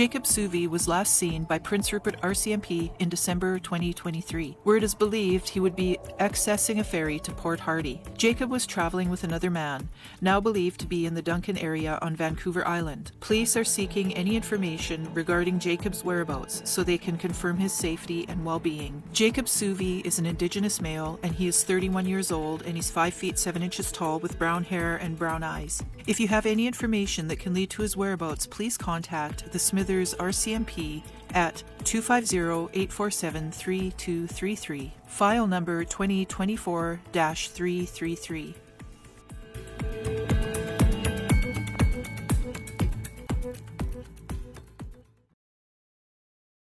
Jacob Suvee was last seen by Prince Rupert RCMP in December 2023, where it is believed he would be accessing a ferry to Port Hardy. Jacob was traveling with another man, now believed to be in the Duncan area on Vancouver Island. Police are seeking any information regarding Jacob's whereabouts so they can confirm his safety and well being. Jacob Suvee is an Indigenous male and he is 31 years old and he's 5 feet 7 inches tall with brown hair and brown eyes. If you have any information that can lead to his whereabouts, please contact the Smithers RCMP at 250-847-3233, file number 2024-333.